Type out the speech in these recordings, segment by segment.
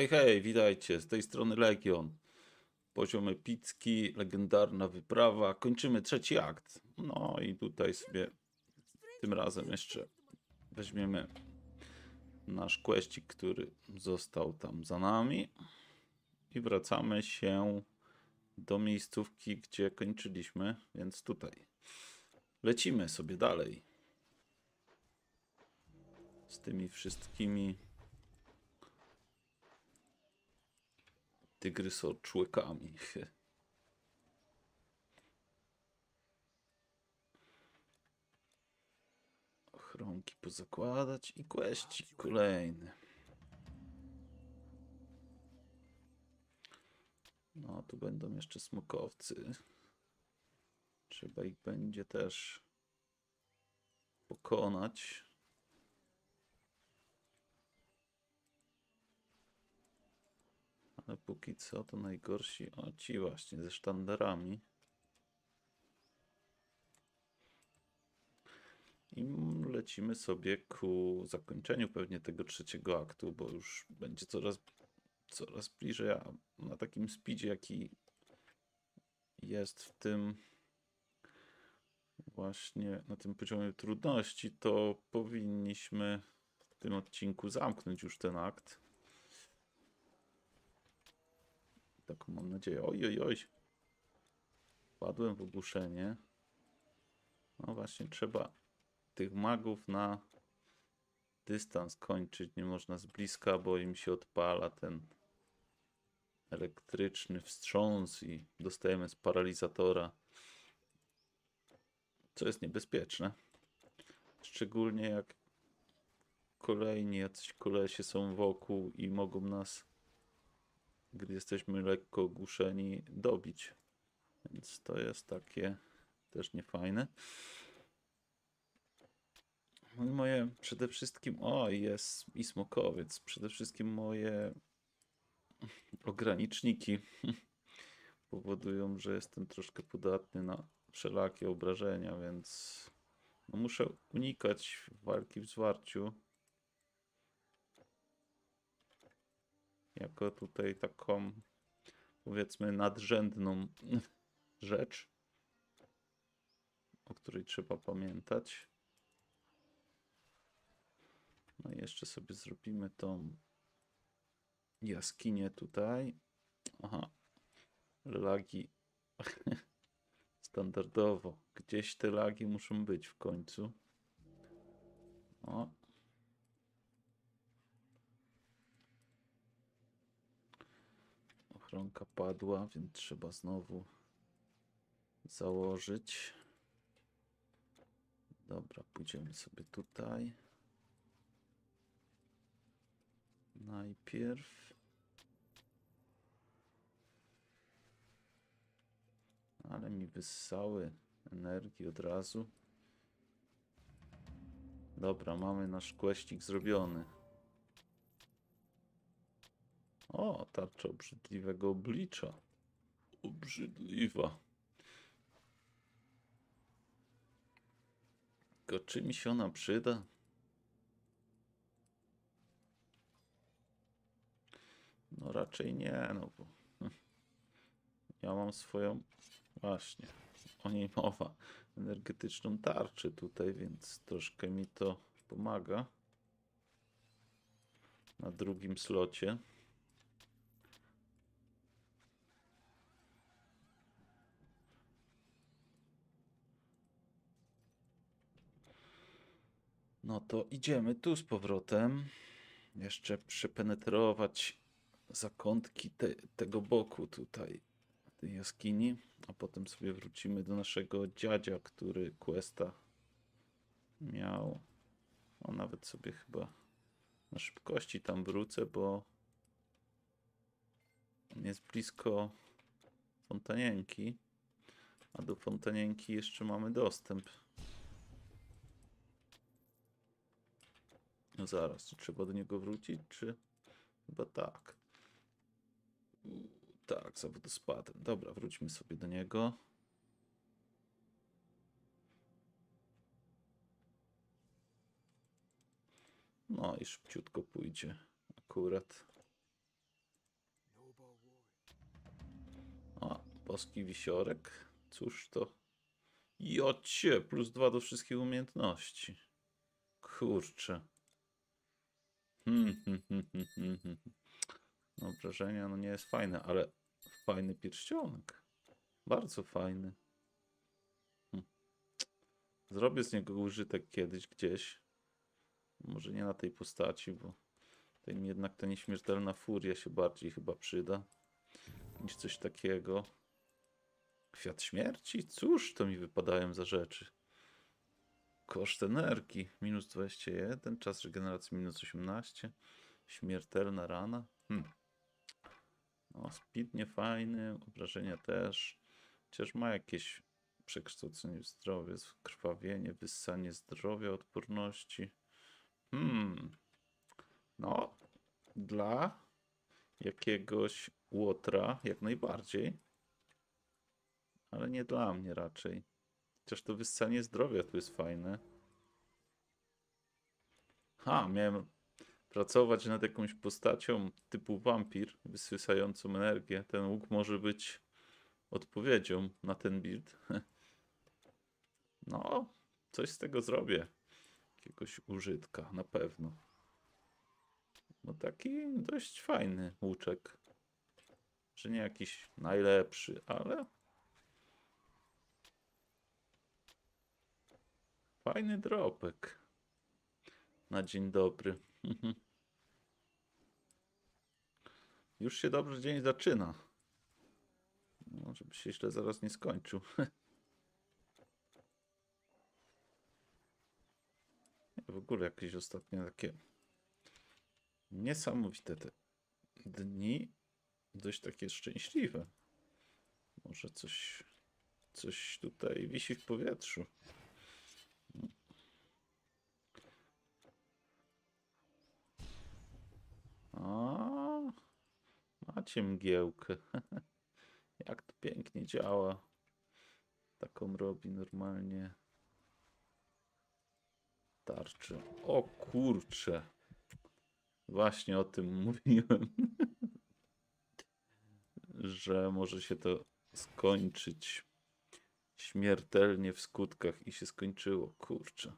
Hej, hej, witajcie, z tej strony Legion. Poziom epicki, legendarna wyprawa. Kończymy trzeci akt. No i tutaj sobie tym razem jeszcze weźmiemy nasz questik, który został tam za nami i wracamy się do miejscówki, gdzie kończyliśmy, więc tutaj. Lecimy sobie dalej. Z tymi wszystkimi tygrysoczłekami. Ochronki pozakładać i kłeścik kolejny. No, tu będą jeszcze smokowcy. Trzeba ich będzie też pokonać. Ale póki co to najgorsi, o ci właśnie ze sztandarami. I lecimy sobie ku zakończeniu pewnie tego trzeciego aktu, bo już będzie coraz, coraz bliżej, a na takim speedzie jaki jest w tym właśnie na tym poziomie trudności, to powinniśmy w tym odcinku zamknąć już ten akt. Taką mam nadzieję. Oj, oj, oj. Padłem w ogłuszenie. No właśnie, trzeba tych magów na dystans kończyć. Nie można z bliska, bo im się odpala ten elektryczny wstrząs i dostajemy z paralizatora. Co jest niebezpieczne. Szczególnie jak kolejni jacyś kolesie są wokół i mogą nas gdy jesteśmy lekko ogłuszeni, dobić. Więc to jest takie też niefajne. No moje przede wszystkim, o jest i smokowiec, przede wszystkim moje ograniczniki powodują, że jestem troszkę podatny na wszelakie obrażenia, więc no muszę unikać walki w zwarciu. Jako tutaj taką powiedzmy nadrzędną rzecz, o której trzeba pamiętać. No i jeszcze sobie zrobimy tą jaskinię tutaj. Aha, lagi standardowo. Gdzieś te lagi muszą być w końcu. O, Ochronka padła, więc trzeba znowu założyć. Dobra, pójdziemy sobie tutaj. Najpierw. Ale mi wyssały energii od razu. Dobra, mamy nasz kłeścik zrobiony. O, tarcza obrzydliwego oblicza. Obrzydliwa. Tylko czy mi się ona przyda? No raczej nie, no bo ja mam swoją, właśnie, o niej mowa, energetyczną tarczę tutaj, więc troszkę mi to pomaga na drugim slocie. No to idziemy tu z powrotem. Jeszcze przepenetrować zakątki te, tego boku tutaj, tej jaskini, a potem sobie wrócimy do naszego dziadzia, który questa miał. O, nawet sobie chyba na szybkości tam wrócę, bo jest blisko fontanienki, a do fontanienki jeszcze mamy dostęp. No zaraz, czy trzeba do niego wrócić, czy... Chyba tak. Tak, za wodospadem. Dobra, wróćmy sobie do niego. No i szybciutko pójdzie akurat. A, boski wisiorek. Cóż to? Jocie, plus dwa do wszystkich umiejętności. Kurczę. Hmm, hmm, hmm, hmm, hmm, hmm. No, obrażenia no nie jest fajne, ale fajny pierścionek. Bardzo fajny. Zrobię z niego użytek kiedyś gdzieś. Może nie na tej postaci, bo tutaj mi jednak ta nieśmiertelna furia się bardziej chyba przyda niż coś takiego. Kwiat śmierci? Cóż to mi wypadają za rzeczy? Koszt energii minus 21, czas regeneracji minus 18, śmiertelna rana. Hmm. No, speed nie fajny, obrażenia też. Chociaż ma jakieś przekształcenie w zdrowie, krwawienie, wyssanie zdrowia, odporności. Hmm. No, dla jakiegoś łotra jak najbardziej. Ale nie dla mnie raczej. Chociaż to wyssanie zdrowia tu jest fajne. Ha, miałem pracować nad jakąś postacią typu wampir, wysysającą energię. Ten łuk może być odpowiedzią na ten build. No, coś z tego zrobię. Jakiegoś użytka, na pewno. No taki dość fajny łuczek. Że nie jakiś najlepszy, ale fajny dropek. Na dzień dobry. Już się dobrze dzień zaczyna. No, żeby się źle zaraz nie skończył. w ogóle jakieś ostatnie takie niesamowite te dni. Dość takie szczęśliwe. Może coś, coś tutaj wisi w powietrzu. A, macie mgiełkę. Jak to pięknie działa. Taką robi normalnie tarczę. O kurcze. Właśnie o tym mówiłem. Że może się to skończyć śmiertelnie w skutkach i się skończyło. Kurczę.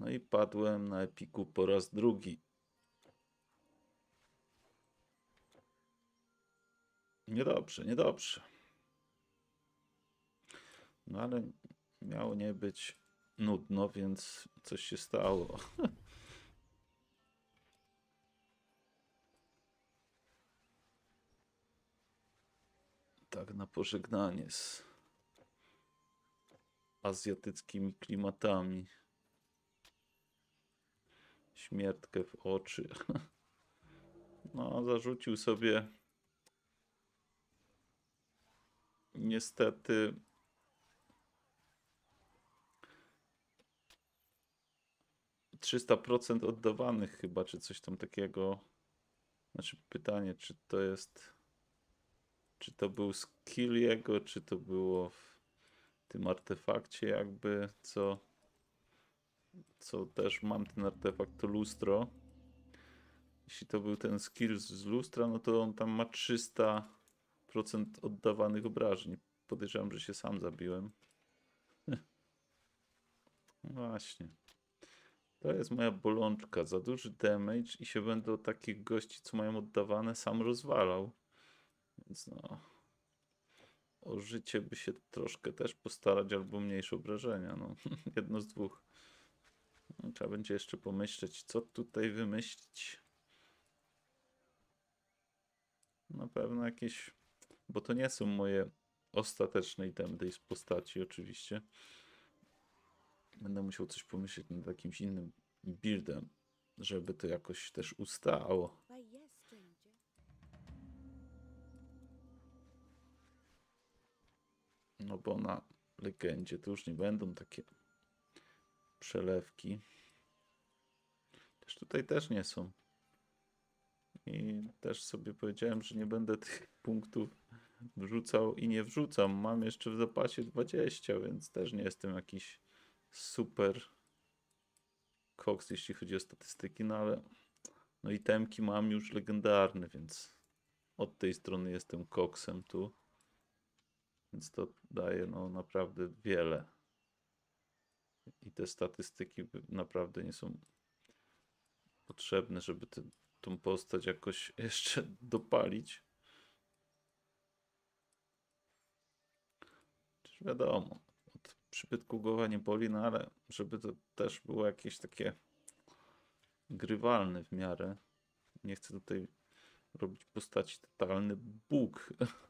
No i padłem na epiku po raz drugi. Niedobrze, niedobrze. No ale miało nie być nudno, więc coś się stało. tak na pożegnanie z azjatyckimi klimatami. Śmiertkę w oczy. No, zarzucił sobie niestety trzysta procent oddawanych chyba, czy coś tam takiego. Znaczy pytanie, czy to jest czy to był skill jego, czy to było w tym artefakcie jakby, co co też mam ten artefakt, to lustro. Jeśli to był ten skill z lustra, no to on tam ma 300% oddawanych obrażeń. Podejrzewam, że się sam zabiłem. No właśnie. To jest moja bolączka. Za duży damage i się będę takich gości, co mają oddawane, sam rozwalał. Więc no. O życie by się troszkę też postarać, albo mniejsze obrażenia. No, jedno z dwóch. No, trzeba będzie jeszcze pomyśleć, co tutaj wymyślić. Na pewno jakieś. Bo to nie są moje ostateczne itemy tej postaci, oczywiście. Będę musiał coś pomyśleć nad jakimś innym buildem, żeby to jakoś też ustało. No bo na legendzie to już nie będą takie przelewki. Też tutaj też nie są. I też sobie powiedziałem, że nie będę tych punktów wrzucał i nie wrzucam. Mam jeszcze w zapasie 20, więc też nie jestem jakiś super koks, jeśli chodzi o statystyki, no ale no itemki mam już legendarne, więc od tej strony jestem koksem tu. Więc to daje no naprawdę wiele. I te statystyki naprawdę nie są potrzebne, żeby tę tą postać jakoś jeszcze dopalić. Wiadomo, od przybytku głowa nie boli, no ale żeby to też było jakieś takie grywalne w miarę. Nie chcę tutaj robić postaci totalny Bóg.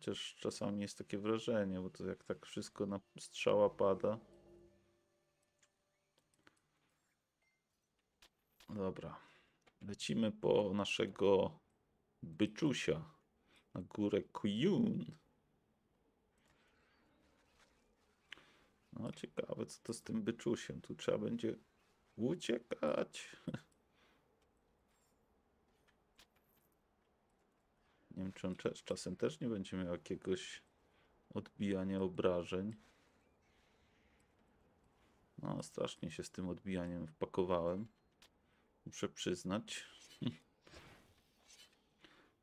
Chociaż czasami jest takie wrażenie, bo to jak tak wszystko na strzała pada. Dobra. Lecimy po naszego byczusia na górę Kujun. No ciekawe co to z tym byczusiem. Tu trzeba będzie uciekać. Nie wiem, czy on czasem też nie będzie miał jakiegoś odbijania obrażeń. No, strasznie się z tym odbijaniem wpakowałem. Muszę przyznać.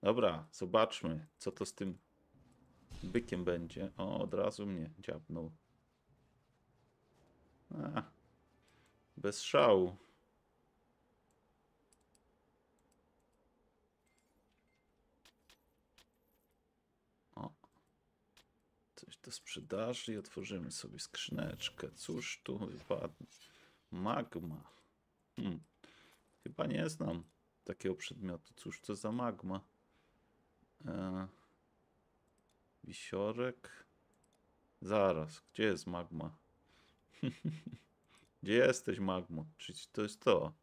Dobra, zobaczmy, co to z tym bykiem będzie. O, od razu mnie dziabnął. A, bez szału. O. Coś do sprzedaży otworzymy sobie skrzyneczkę. Cóż tu wypadnie? Magma. Hmm. Chyba nie znam takiego przedmiotu. Cóż to za magma? E... Wisiorek. Zaraz, gdzie jest magma? Gdzie jesteś, magmo? Czy to jest to?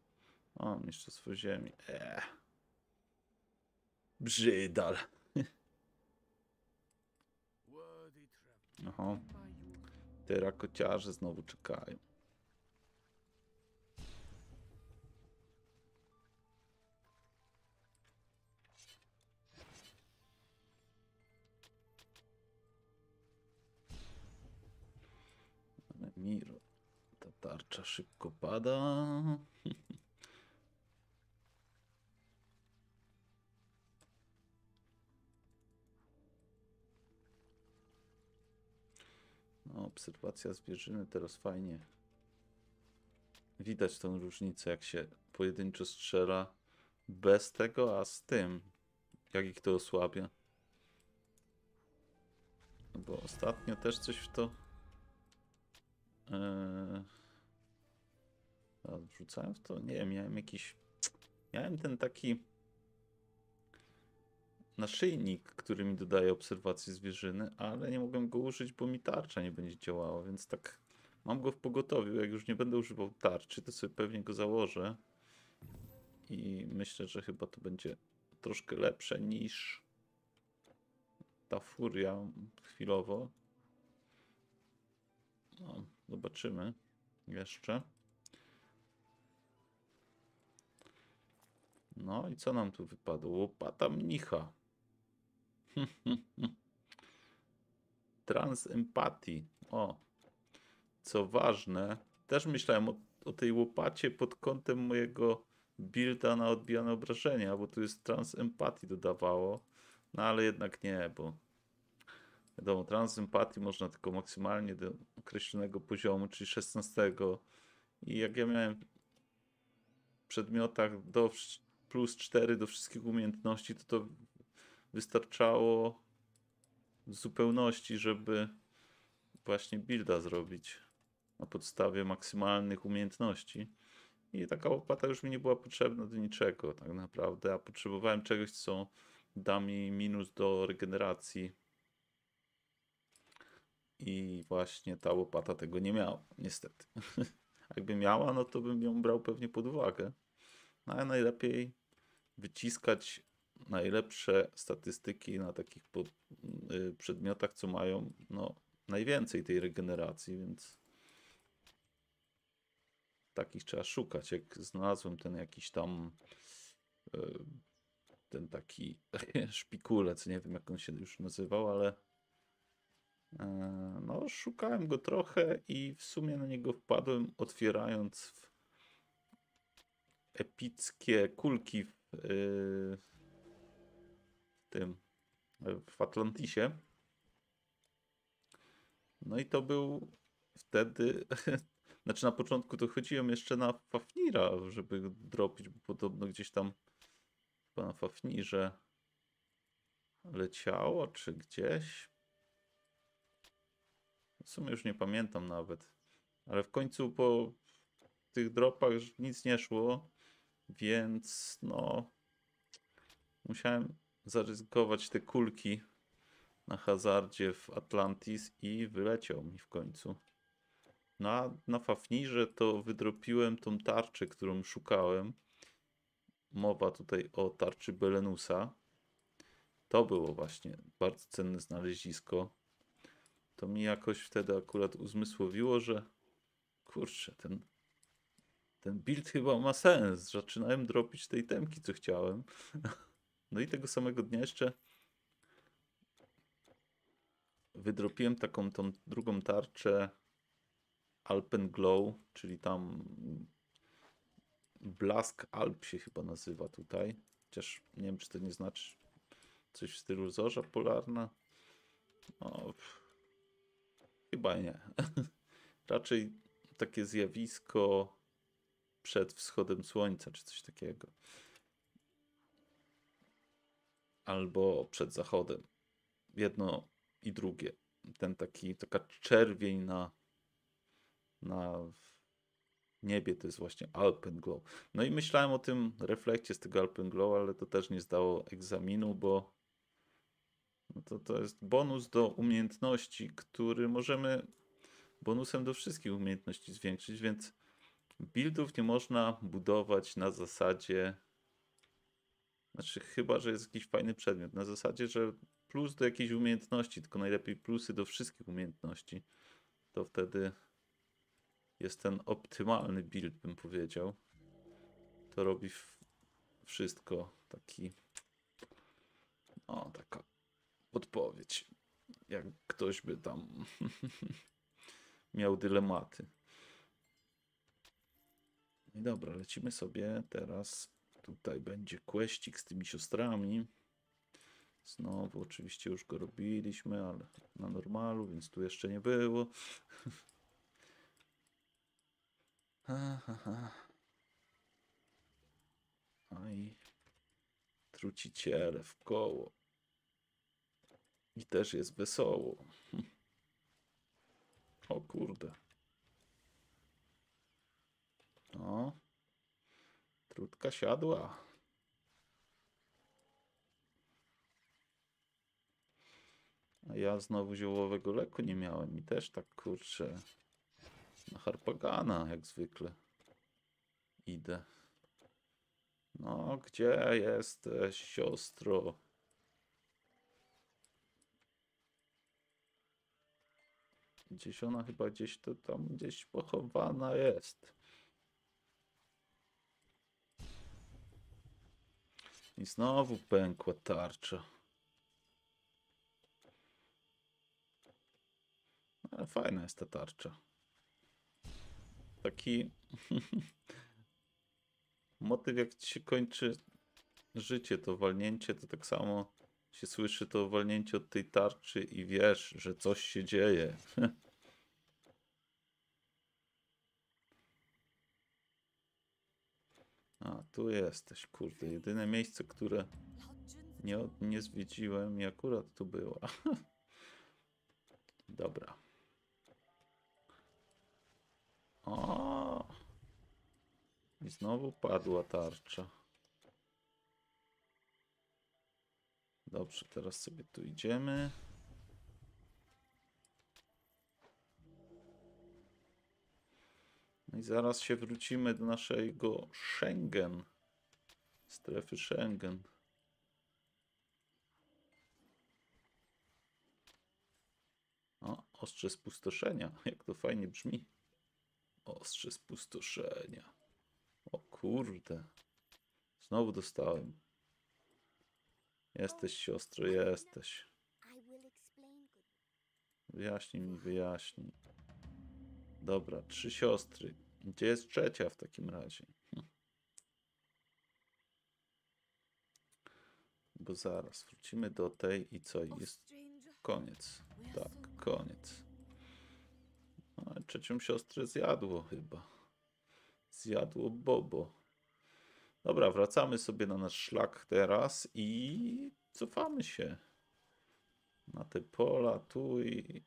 O, mistrzostwo ziemi. Eee. Brzydal. Aha. Te rakociarze znowu czekają. Miro, ta tarcza szybko pada. obserwacja zwierzyny teraz fajnie. Widać tą różnicę, jak się pojedynczo strzela bez tego, a z tym. Jak ich to osłabia. No bo ostatnio też coś w to. Eee... Wrzucałem w to? Nie, miałem jakiś. Miałem ten taki naszyjnik, który mi dodaje obserwacji zwierzyny, ale nie mogłem go użyć, bo mi tarcza nie będzie działała, więc tak mam go w pogotowiu. Jak już nie będę używał tarczy, to sobie pewnie go założę. I myślę, że chyba to będzie troszkę lepsze niż ta furia chwilowo. No, zobaczymy jeszcze. No i co nam tu wypadło? Łopata mnicha. Transempatii. O, co ważne, też myślałem o, o tej łopacie pod kątem mojego builda na odbijane obrażenia, bo tu jest transempatii dodawało. No ale jednak nie, bo wiadomo, transempatii można tylko maksymalnie do określonego poziomu, czyli 16. I jak ja miałem w przedmiotach do plus 4 do wszystkich umiejętności, to to wystarczało w zupełności, żeby właśnie builda zrobić na podstawie maksymalnych umiejętności. I taka łopata już mi nie była potrzebna do niczego tak naprawdę, a potrzebowałem czegoś, co da mi minus do regeneracji. I właśnie ta łopata tego nie miała, niestety. Jakby miała, no to bym ją brał pewnie pod uwagę. No ale najlepiej wyciskać najlepsze statystyki na takich y, przedmiotach, co mają no, najwięcej tej regeneracji, więc takich trzeba szukać. Jak znalazłem ten jakiś tam y, ten taki szpikulec, nie wiem jak on się już nazywał, ale E, No, szukałem go trochę i w sumie na niego wpadłem, otwierając epickie kulki w, w tym w Atlantisie. No i to był wtedy. Znaczy na początku to chodziłem jeszcze na Fafnira, żeby dropić, bo podobno gdzieś tam chyba na Fafnirze leciało, czy gdzieś. W sumie już nie pamiętam nawet. Ale w końcu po tych dropach nic nie szło, więc no musiałem zaryzykować te kulki na hazardzie w Atlantis i wyleciał mi w końcu. Na, na Fafnirze to wydropiłem tą tarczę, którą szukałem. Mowa tutaj o tarczy Belenusa. To było właśnie bardzo cenne znalezisko. To mi jakoś wtedy akurat uzmysłowiło, że kurczę, ten, ten build chyba ma sens. Zaczynałem dropić tej temki, co chciałem. No i tego samego dnia jeszcze wydropiłem taką tą drugą tarczę Alpenglow, czyli tam Blask Alp się chyba nazywa tutaj. Chociaż nie wiem, czy to nie znaczy coś w stylu zorza polarna. No, chyba nie. Raczej takie zjawisko przed wschodem słońca, czy coś takiego. Albo przed zachodem. Jedno i drugie. Ten taki, taka czerwień na, na niebie to jest właśnie Alpenglow. No i myślałem o tym reflekcie z tego Alpenglow, ale to też nie zdało egzaminu, bo no to, to jest bonus do umiejętności, który możemy bonusem do wszystkich umiejętności zwiększyć, więc buildów nie można budować na zasadzie znaczy chyba, że jest jakiś fajny przedmiot, na zasadzie, że plus do jakiejś umiejętności, tylko najlepiej plusy do wszystkich umiejętności, to wtedy jest ten optymalny build, bym powiedział. To robi wszystko taki, o, taka podpowiedź. Jak ktoś by tam miał dylematy. No i dobra, lecimy sobie teraz. Tutaj będzie questik z tymi siostrami. Znowu, oczywiście już go robiliśmy, ale na normalu, więc tu jeszcze nie było. Ha, ha, ha. A i truciciele w koło. I też jest wesoło. O kurde. O. Trutka siadła. A ja znowu ziołowego leku nie miałem i też tak kurczę na harpagana jak zwykle idę. No, gdzie jesteś, siostro? Gdzieś ona chyba gdzieś to tam gdzieś pochowana jest. I znowu pękła tarcza. Ale fajna jest ta tarcza. Taki motyw, jak ci się kończy życie, to walnięcie, to tak samo się słyszy to walnięcie od tej tarczy i wiesz, że coś się dzieje. A, tu jesteś, kurde. Jedyne miejsce, które nie, nie zwiedziłem i akurat tu była. Dobra. O! I znowu padła tarcza. Dobrze, teraz sobie tu idziemy. I zaraz się wrócimy do naszego Schengen. Strefy Schengen. O, ostrze spustoszenia. Jak to fajnie brzmi. Ostrze spustoszenia. O kurde. Znowu dostałem. Jesteś siostro, jesteś. Wyjaśnij mi, wyjaśnij. Dobra, trzy siostry. Gdzie jest trzecia w takim razie? Hm. Bo zaraz wrócimy do tej i co? Jest koniec. Tak, koniec. No, trzecią siostrę zjadło chyba. Zjadło Bobo. Dobra, wracamy sobie na nasz szlak teraz i cofamy się na te pola tu i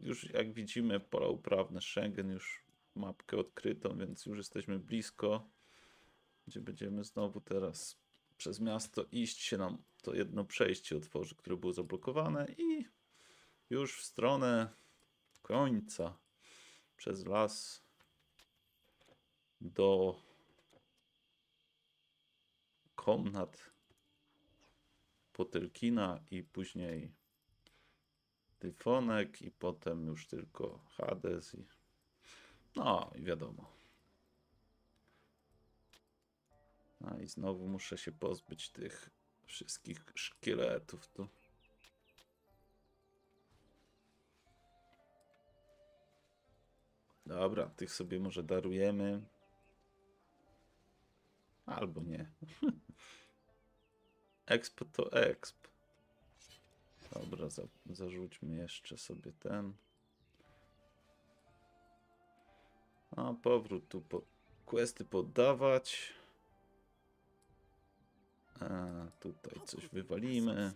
już jak widzimy pola uprawne Schengen już mapkę odkrytą, więc już jesteśmy blisko, gdzie będziemy znowu teraz przez miasto iść się nam to jedno przejście otworzy, które było zablokowane i już w stronę końca przez las do komnat Potelkina i później Tyfonek i potem już tylko Hades i no i wiadomo. A i znowu muszę się pozbyć tych wszystkich szkieletów tu. Dobra, tych sobie może darujemy. Albo nie. Exp to exp. Dobra, za, zarzućmy jeszcze sobie ten. A powrót tu po questy poddawać. A, tutaj coś wywalimy.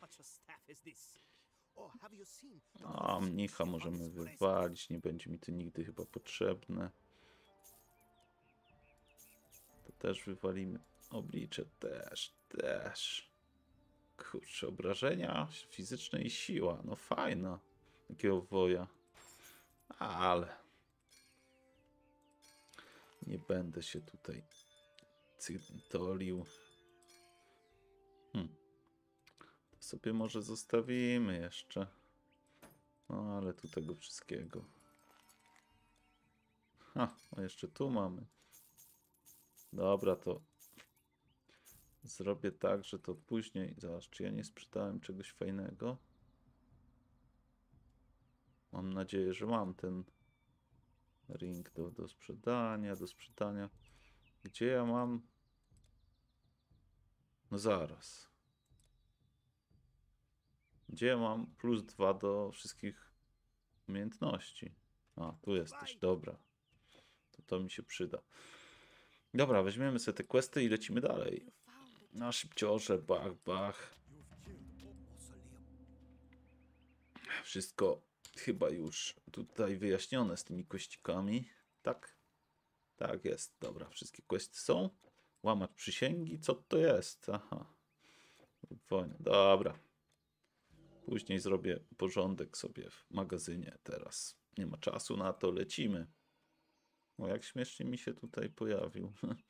A mnicha możemy wywalić, nie będzie mi to nigdy chyba potrzebne. To też wywalimy. Oblicze też, też. Kurczę, obrażenia fizyczne i siła. No fajna. Takiego woja. Ale. Nie będę się tutaj cytolił. Hmm. To sobie może zostawimy jeszcze. No ale tu tego wszystkiego. Ha, a jeszcze tu mamy. Dobra, to zrobię tak, że to później. Zobacz, czy ja nie sprzedałem czegoś fajnego? Mam nadzieję, że mam ten ring do, do sprzedania, do sprzedania. Gdzie ja mam? No zaraz. Gdzie ja mam plus dwa do wszystkich umiejętności? A, tu jesteś, dobra. To to mi się przyda. Dobra, weźmiemy sobie te questy i lecimy dalej. Na szybciorze, bach, bach. Wszystko chyba już tutaj wyjaśnione z tymi kościkami. Tak? Tak jest. Dobra, wszystkie questy są. Łamać przysięgi. Co to jest? Aha. Wojna. Dobra. Później zrobię porządek sobie w magazynie. Teraz nie ma czasu na to. Lecimy. O, jak śmiesznie mi się tutaj pojawił.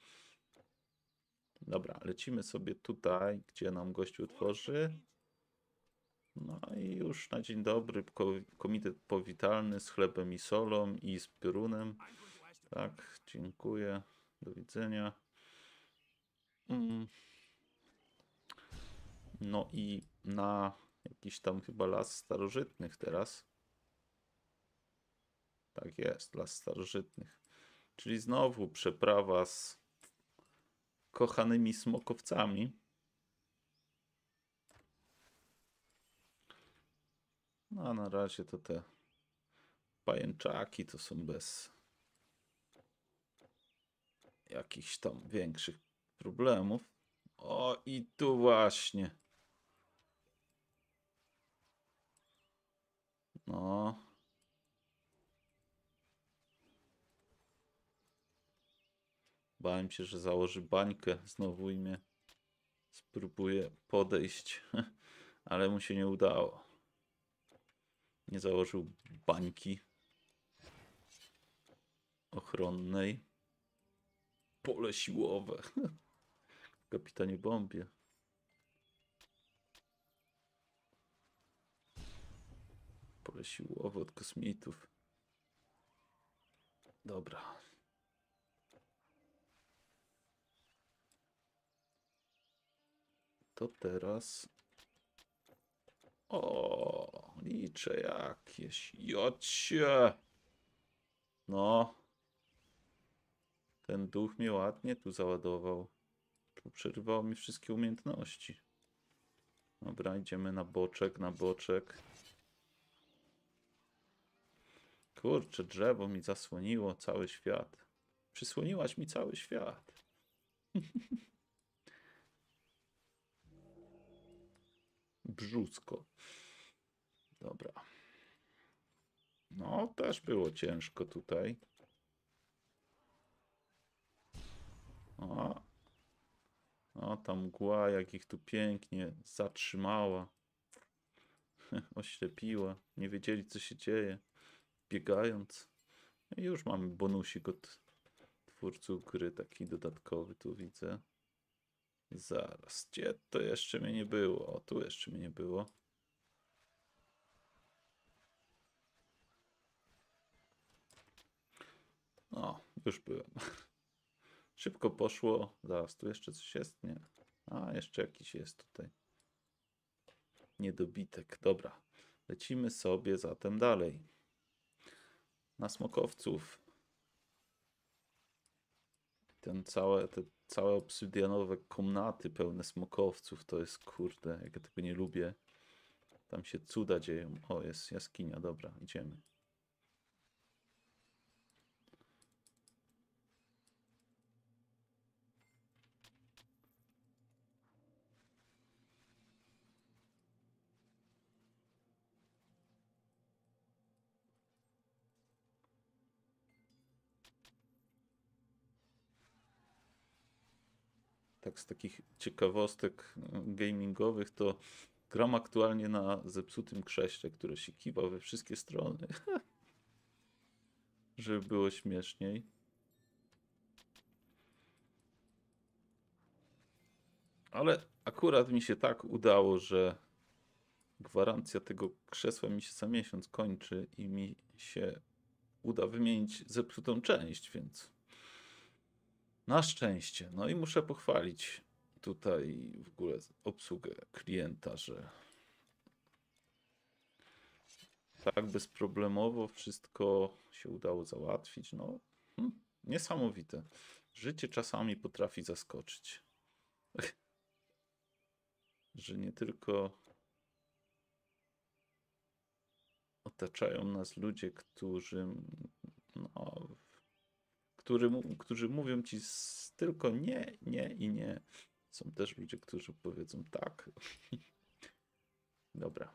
Dobra, lecimy sobie tutaj, gdzie nam gościu otworzy. No i już na dzień dobry ko- komitet powitalny z chlebem i solą i z piorunem. Tak, dziękuję. Do widzenia. Mm. No i na jakiś tam chyba las starożytnych teraz. Tak jest, las starożytnych. Czyli znowu przeprawa z kochanymi smokowcami. No a na razie to te pajęczaki to są bez jakichś tam większych problemów. O i tu właśnie. No. Bałem się, że założy bańkę znowu i mnie spróbuje podejść, ale mu się nie udało. Nie założył bańki ochronnej. Pole siłowe. Kapitanie Bombie. Pole siłowe od kosmitów. Dobra. To teraz. O, słodycze jakieś. Jocie! No. Ten duch mnie ładnie tu załadował. Przerywało mi wszystkie umiejętności. Dobra, idziemy na boczek, na boczek. Kurczę, drzewo mi zasłoniło cały świat. Przysłoniłaś mi cały świat. Brzusko. Dobra. No, też było ciężko tutaj. O, o ta mgła, jak ich tu pięknie zatrzymała. Oślepiła. Nie wiedzieli, co się dzieje. Biegając. I już mamy bonusik od twórców gry, taki dodatkowy tu widzę. Zaraz, gdzie to jeszcze mnie nie było? O, tu jeszcze mnie nie było. O, już byłem. Szybko poszło. Zaraz, tu jeszcze coś jest? Nie. A, jeszcze jakiś jest tutaj. Niedobitek. Dobra. Lecimy sobie zatem dalej. Na smokowców. Ten całe, te całe obsydianowe komnaty pełne smokowców to jest kurde, jak ja tego nie lubię. Tam się cuda dzieją. O, jest jaskinia, dobra, idziemy. Tak z takich ciekawostek e, gamingowych, to gram aktualnie na zepsutym krześle, które się kiwa we wszystkie strony. Żeby było śmieszniej. Ale akurat mi się tak udało, że gwarancja tego krzesła mi się za miesiąc kończy i mi się uda wymienić zepsutą część, więc na szczęście. No i muszę pochwalić tutaj w ogóle obsługę klienta, że tak bezproblemowo wszystko się udało załatwić. No, hmm, niesamowite. Życie czasami potrafi zaskoczyć. że nie tylko otaczają nas ludzie, którzy no, który, którzy mówią ci tylko nie, nie i nie. Są też ludzie, którzy powiedzą tak. Dobra.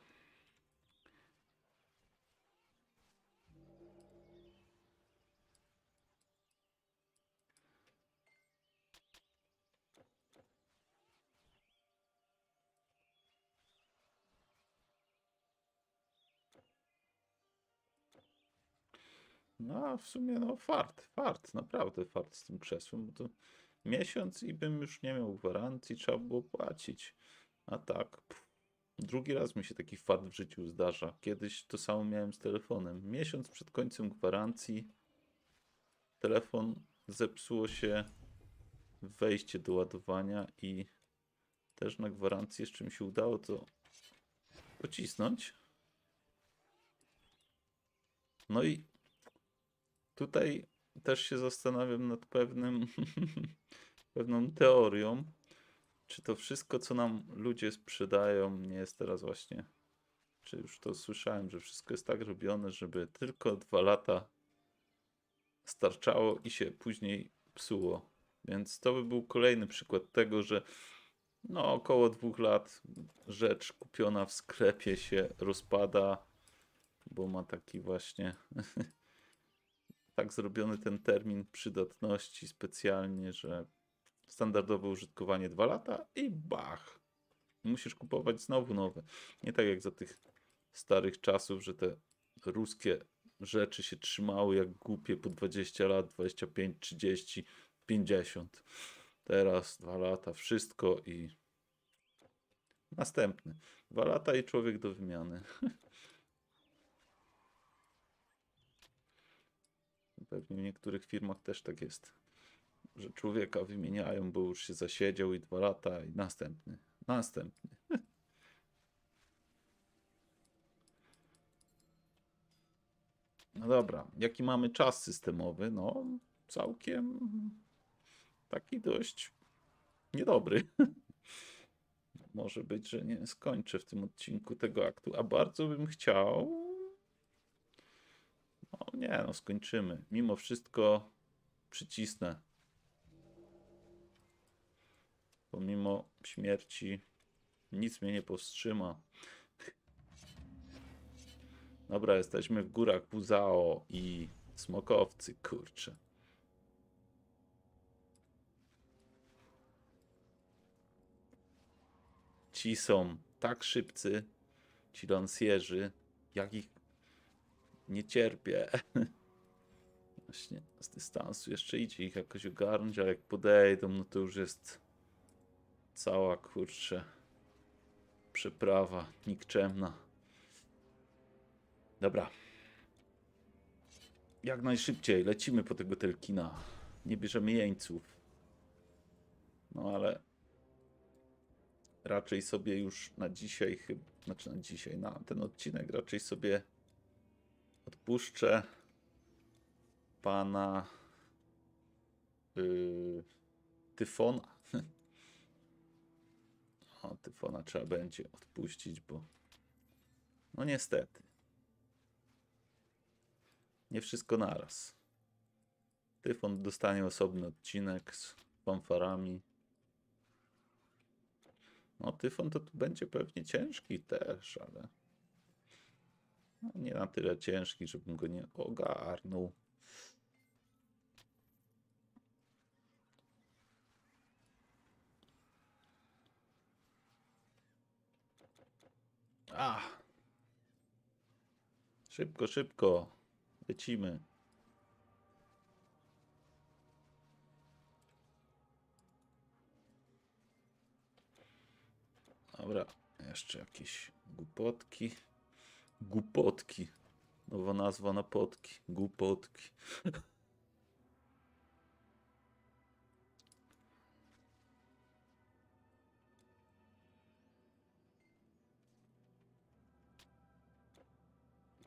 No, w sumie, no, fart, fart, naprawdę fart z tym krzesłem, to miesiąc i bym już nie miał gwarancji, trzeba było płacić. A tak, pff, drugi raz mi się taki fart w życiu zdarza. Kiedyś to samo miałem z telefonem. Miesiąc przed końcem gwarancji telefon zepsuło się wejście do ładowania i też na gwarancji jeszcze mi się udało to pocisnąć. No i Tutaj też się zastanawiam nad pewnym, pewną teorią, czy to wszystko, co nam ludzie sprzedają, nie jest teraz właśnie, czy już to słyszałem, że wszystko jest tak robione, żeby tylko dwa lata starczało i się później psuło. Więc to by był kolejny przykład tego, że no około dwóch lat rzecz kupiona w sklepie się rozpada, bo ma taki właśnie tak zrobiony ten termin przydatności specjalnie, że standardowe użytkowanie 2 lata i bach. Musisz kupować znowu nowe. Nie tak jak za tych starych czasów, że te ruskie rzeczy się trzymały jak głupie po 20 lat, 25, 30, 50. Teraz 2 lata, wszystko i następny. 2 lata i człowiek do wymiany. Pewnie w niektórych firmach też tak jest, że człowieka wymieniają, bo już się zasiedział i dwa lata i następny, następny. No dobra, jaki mamy czas systemowy? No, całkiem taki dość niedobry. Może być, że nie skończę w tym odcinku tego aktu, a bardzo bym chciał. No nie, no skończymy. Mimo wszystko przycisnę. Pomimo śmierci nic mnie nie powstrzyma. Dobra, jesteśmy w górach Buzao i Smokowcy, kurczę. Ci są tak szybcy, ci lansjerzy, jak ich nie cierpię. Właśnie z dystansu jeszcze idzie ich jakoś ogarnąć, a jak podejdą, no to już jest cała, kurczę, przeprawa nikczemna. Dobra. Jak najszybciej lecimy po tego Telkina. Nie bierzemy jeńców. No ale raczej sobie już na dzisiaj znaczy na dzisiaj, na ten odcinek raczej sobie odpuszczę pana yy, Tyfona. O, Tyfona trzeba będzie odpuścić, bo no niestety. Nie wszystko naraz. Tyfon dostanie osobny odcinek z fanfarami. No, Tyfon to tu będzie pewnie ciężki też, ale no, nie na tyle ciężki, żebym go nie ogarnął. A! Szybko, szybko. Lecimy. Dobra, jeszcze jakieś głupotki. Głupotki. Nowa nazwa na potki. Głupotki.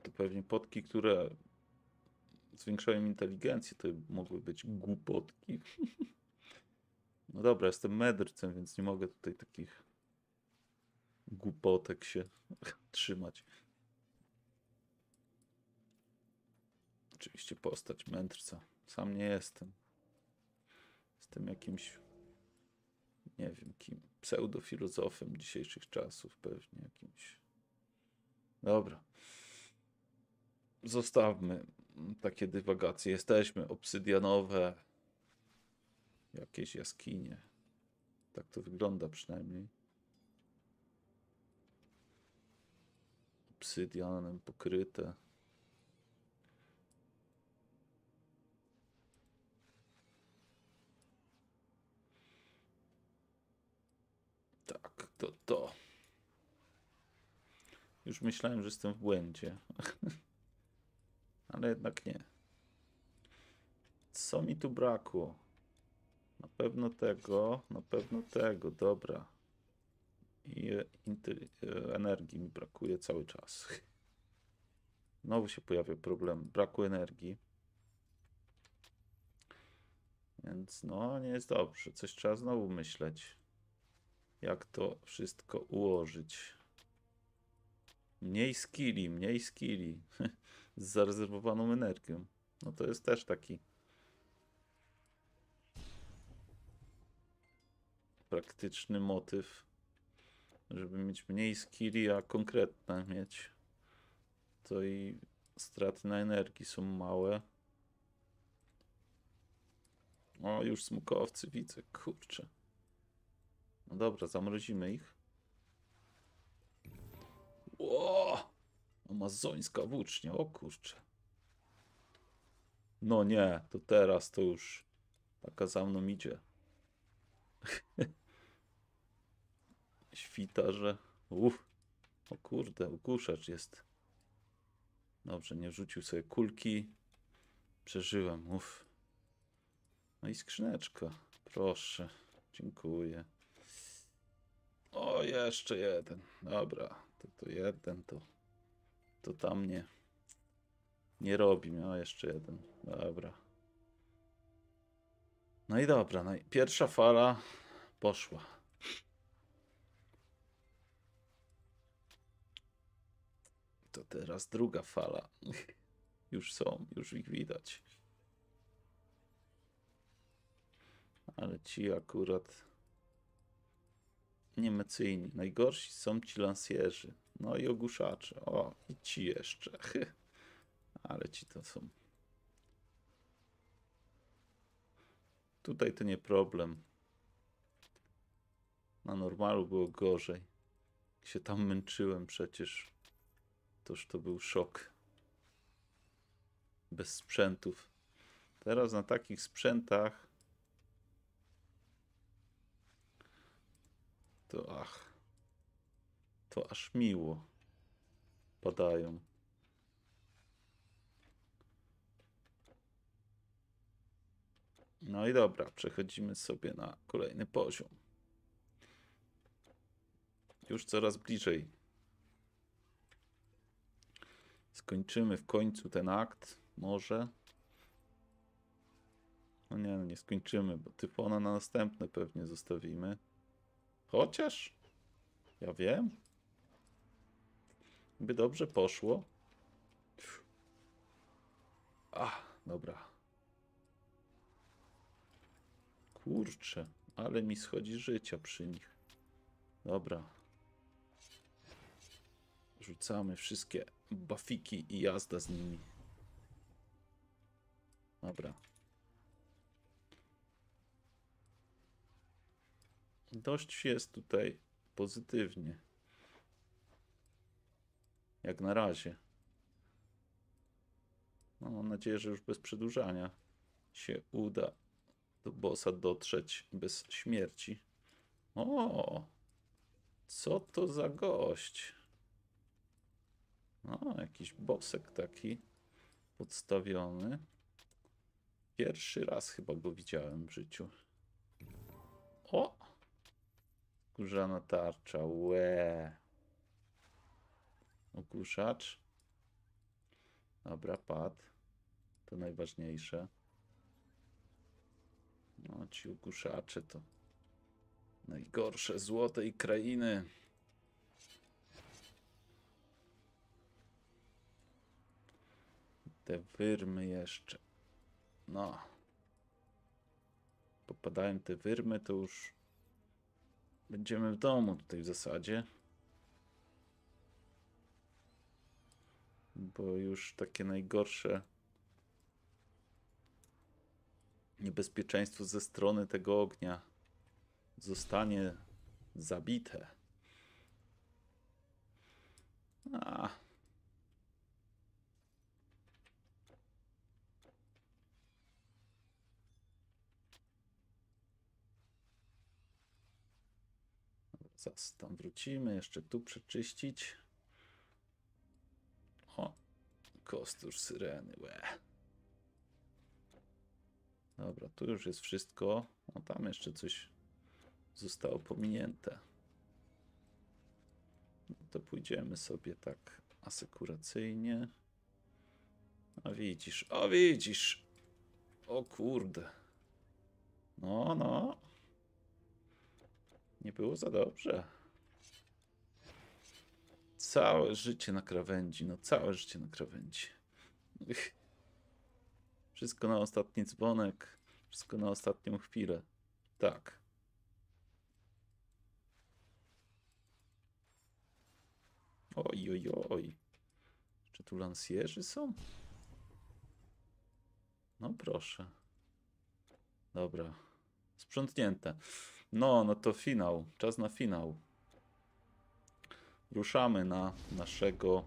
To pewnie potki, które zwiększają inteligencję, to mogły być głupotki. No dobra, jestem mędrcem, więc nie mogę tutaj takich głupotek się trzymać. Oczywiście postać mędrca. Sam nie jestem. Jestem jakimś, nie wiem kim, pseudofilozofem dzisiejszych czasów, pewnie jakimś. Dobra. Zostawmy takie dywagacje. Jesteśmy obsydianowe, jakieś jaskinie. Tak to wygląda przynajmniej. Obsydianem pokryte. Tak, to to. Już myślałem, że jestem w błędzie. Ale jednak nie. Co mi tu brakło? Na pewno tego, na pewno tego, dobra. I e, e, energii mi brakuje cały czas. Znowu się pojawia problem braku energii. Więc no, nie jest dobrze. Coś trzeba znowu myśleć. Jak to wszystko ułożyć. Mniej skilli, mniej skilli. Z zarezerwowaną energią. No to jest też taki praktyczny motyw, żeby mieć mniej skilli, a konkretne mieć. To i straty na energii są małe. O, już smukowcy widzę, kurczę. No dobra, zamrozimy ich. Ło! Amazońska włócznia, o kurczę. No nie, to teraz to już taka za mną idzie. Świta, że... Uff, o kurde, ogłuszacz jest. Dobrze, nie wrzucił sobie kulki. Przeżyłem, uff. No i skrzyneczka, proszę. Dziękuję. O, jeszcze jeden. Dobra, to, to jeden, to, to tam nie. Nie robi. No, jeszcze jeden. Dobra. No i dobra. No i pierwsza fala poszła. To teraz druga fala. Już są, już ich widać. Ale ci akurat niemycyjni. Najgorsi są ci lansjerzy. No i ogłuszacze. O, i ci jeszcze. Ale ci to są. Tutaj to nie problem. Na normalu było gorzej. Jak się tam męczyłem przecież. Toż to był szok. Bez sprzętów. Teraz na takich sprzętach to ach. To aż miło. Padają. No i dobra, przechodzimy sobie na kolejny poziom. Już coraz bliżej. Skończymy w końcu ten akt. Może. No nie, no nie skończymy, bo tyfona na następne pewnie zostawimy. Chociaż. Ja wiem. By dobrze poszło. A, dobra. Kurczę, ale mi schodzi życia przy nich. Dobra. Rzucamy wszystkie bafiki i jazda z nimi. Dobra. Dość jest tutaj pozytywnie. Jak na razie. No, mam nadzieję, że już bez przedłużania się uda do bossa dotrzeć bez śmierci. O! Co to za gość? No, jakiś bosek taki podstawiony. Pierwszy raz chyba go widziałem w życiu. O! Kurzana tarcza, łe. Ogłuszacz. Dobra, pad. To najważniejsze. No, ci ogłuszacze to najgorsze złotej krainy. Te wyrmy jeszcze. No. Popadają te wyrmy, to już będziemy w domu tutaj w zasadzie. Bo już takie najgorsze niebezpieczeństwo ze strony tego ognia zostanie zabite. A. Zaraz tam wrócimy, jeszcze tu przeczyścić. O, kostur syreny, łe. Dobra, tu już jest wszystko. No tam jeszcze coś zostało pominięte. No to pójdziemy sobie tak asekuracyjnie. A widzisz, o widzisz. O kurde. No, no. Nie było za dobrze. Całe życie na krawędzi, no całe życie na krawędzi. Wszystko na ostatni dzwonek, wszystko na ostatnią chwilę. Tak. Oj, oj, oj. Czy tu lansjerzy są? No proszę. Dobra. Sprzątnięte. No, no to finał. Czas na finał. Ruszamy na naszego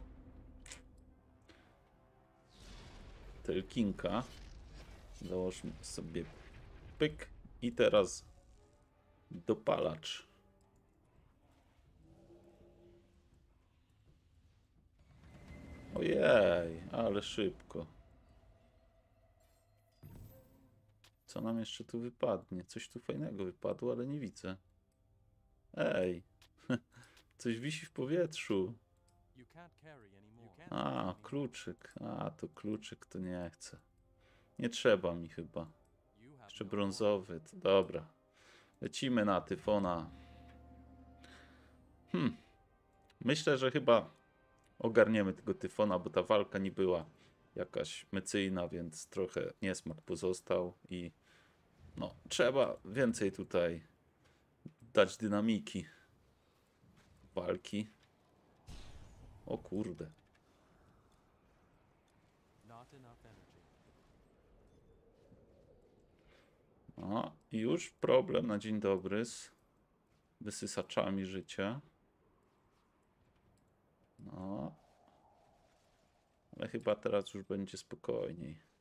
Telkinka. Założmy sobie pyk i teraz dopalacz. Ojej, ale szybko. Co nam jeszcze tu wypadnie? Coś tu fajnego wypadło, ale nie widzę. Ej, coś wisi w powietrzu. A, kluczyk. A, to kluczyk to nie chcę. Nie trzeba mi chyba. Jeszcze no brązowy, to dobra. Lecimy na tyfona. Hmm. Myślę, że chyba ogarniemy tego tyfona, bo ta walka nie była jakaś mycyjna, więc trochę niesmak pozostał i no, trzeba więcej tutaj dać dynamiki walki. O kurde. Not enough energy. O, i już problem na dzień dobry z wysysaczami życia. No. Ale chyba teraz już będzie spokojniej.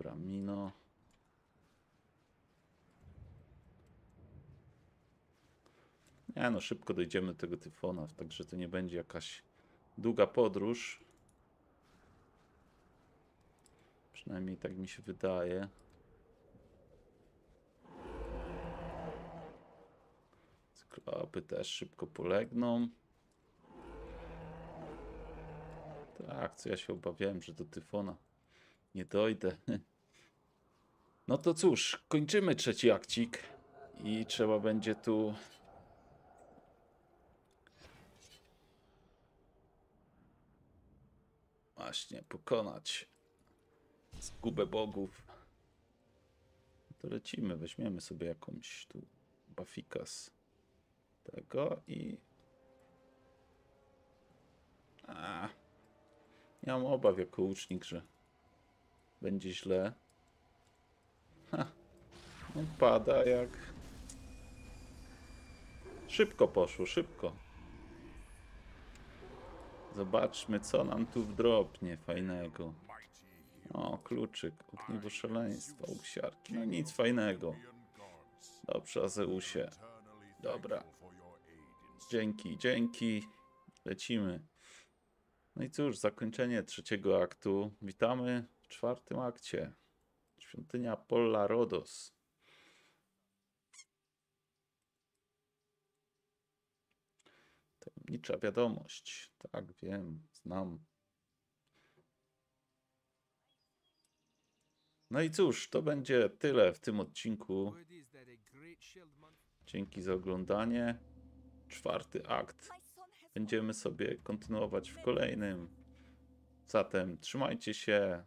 Dobra, Mino. Nie no, szybko dojdziemy do tego tyfona, także to nie będzie jakaś długa podróż. Przynajmniej tak mi się wydaje. Sklopy też szybko polegną. Tak, co ja się obawiałem, że do tyfona nie dojdę. No to cóż, kończymy trzeci akcik i trzeba będzie tu właśnie pokonać zgubę bogów. To lecimy, weźmiemy sobie jakąś tu bafika z tego i... A, nie mam obaw jako łucznik, że będzie źle. Ha, on pada jak... Szybko poszło, szybko. Zobaczmy, co nam tu wdropnie fajnego. O, kluczyk, ogniwo szaleństwa, usiarki. No nic fajnego. Dobrze, Azeusie. Dobra. Dzięki, dzięki. Lecimy. No i cóż, zakończenie trzeciego aktu. Witamy czwartym akcie. Świątynia Polla Rodos. Tajemnicza wiadomość. Tak, wiem, znam. No i cóż, to będzie tyle w tym odcinku. Dzięki za oglądanie. Czwarty akt. Będziemy sobie kontynuować w kolejnym. Zatem trzymajcie się